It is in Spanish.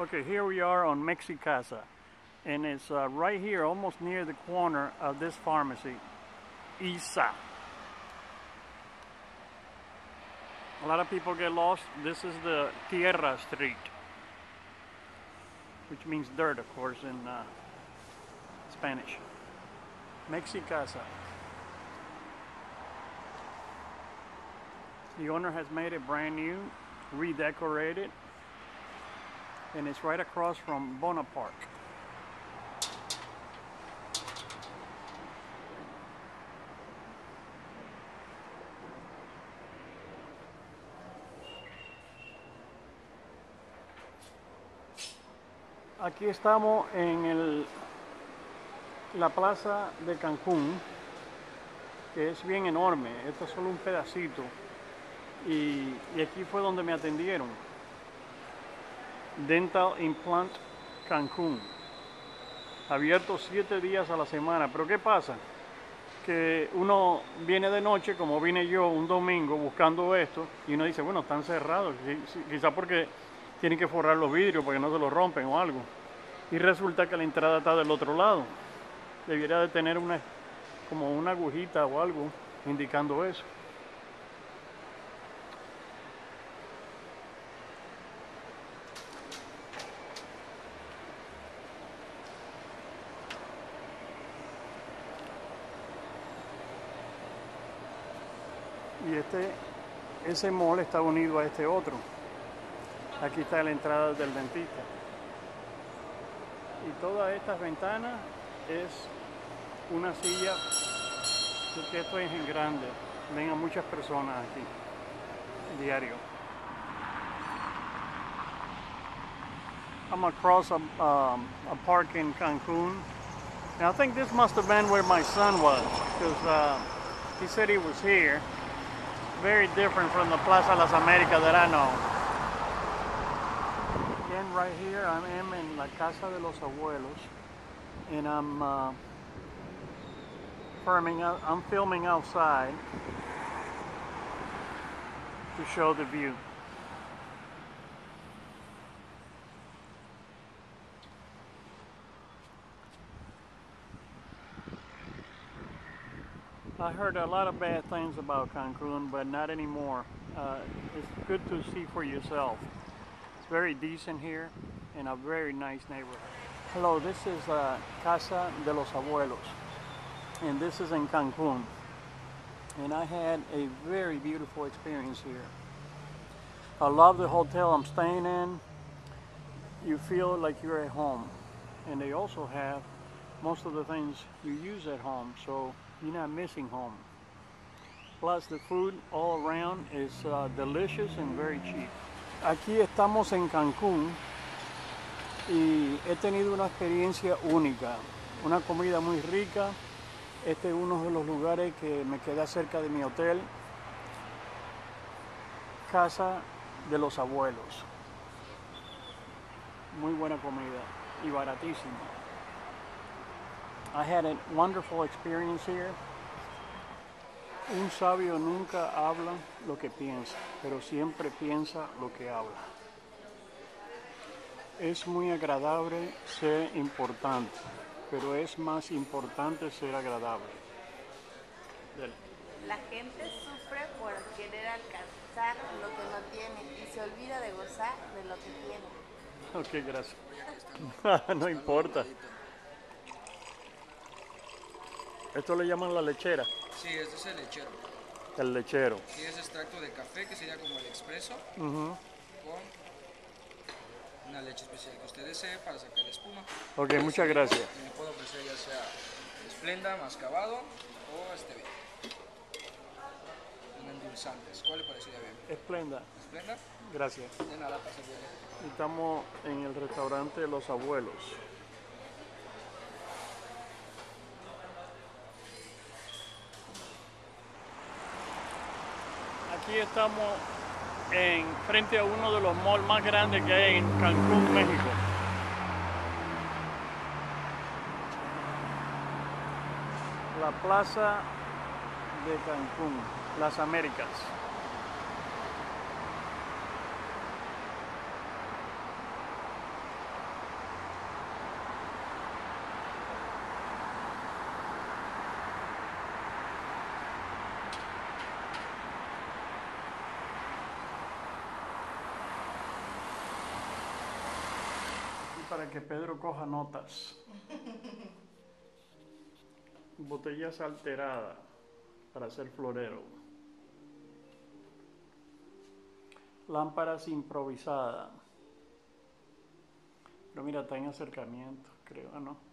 Okay, here we are on Mexicasa, and it's uh, right here, almost near the corner of this pharmacy, Isa. A lot of people get lost. This is the Tierra Street, which means dirt, of course, in uh, Spanish. Mexicasa. The owner has made it brand new, redecorated, and it's right across from Bonaparte. Aquí estamos en el, la plaza de Cancún, que es bien enorme. Esto es solo un pedacito. Y, y aquí fue donde me atendieron. Dental Implant Cancún. Abierto siete días a la semana. Pero ¿qué pasa? Que uno viene de noche, como vine yo un domingo buscando esto, y uno dice, bueno, están cerrados. Quizá porque tienen que forrar los vidrios para que no se los rompen o algo. Y resulta que la entrada está del otro lado. Debiera de tener una, como una agujita o algo indicando eso. Y este ese mall está unido a este otro. Aquí está la entrada del dentista. Y todas estas ventanas es una silla que esto es en grande. Ven a muchas personas aquí diario. I'm across a, um, a park in Cancun and I think this must have been where my son was because uh, he said he was here very different from the Plaza Las Americas that I know. Again, right here, I am in La Casa de los Abuelos, and I'm uh, filming. I'm filming outside to show the view. I heard a lot of bad things about Cancun, but not anymore. Uh, it's good to see for yourself. It's very decent here in a very nice neighborhood. Hello, this is uh, Casa de los Abuelos, and this is in Cancun. And I had a very beautiful experience here. I love the hotel I'm staying in. You feel like you're at home. And they also have most of the things you use at home. So you're not missing home. Plus the food all around is uh, delicious and very cheap. Aquí estamos en Cancún y he tenido una experiencia única, una comida muy rica. Este es uno de los lugares que me queda cerca de mi hotel, Casa de los Abuelos. Muy buena comida y baratísima. I had a wonderful experience here. Un sabio nunca habla lo que piensa, pero siempre piensa lo que habla. Es muy agradable ser importante, pero es más importante ser agradable. La gente sufre por querer alcanzar lo que no tiene y se olvida de gozar de lo que tiene. Ok, gracias. no importa. Esto le llaman la lechera, Sí, este es el lechero. el lechero. Sí, es extracto de café, que sería como el expreso, Ujú. con una leche especial que usted desee para sacar la espuma. Ok, muchas gracias. Y me puedo ofrecer ya sea esplenda, mascabado o este bien. Con endulzantes. ¿Cuál le parecería bien? Esplenda, ¿Esplenda? gracias. De nada, para servirle. Estamos en el restaurante Los Abuelos. Aquí estamos en frente a uno de los malls más grandes que hay en Cancún, México. La Plaza de Cancún, Las Américas. Para que Pedro coja notas. Botellas alteradas para hacer florero. Lámparas improvisadas. Pero mira, está en acercamiento, creo, ¿no?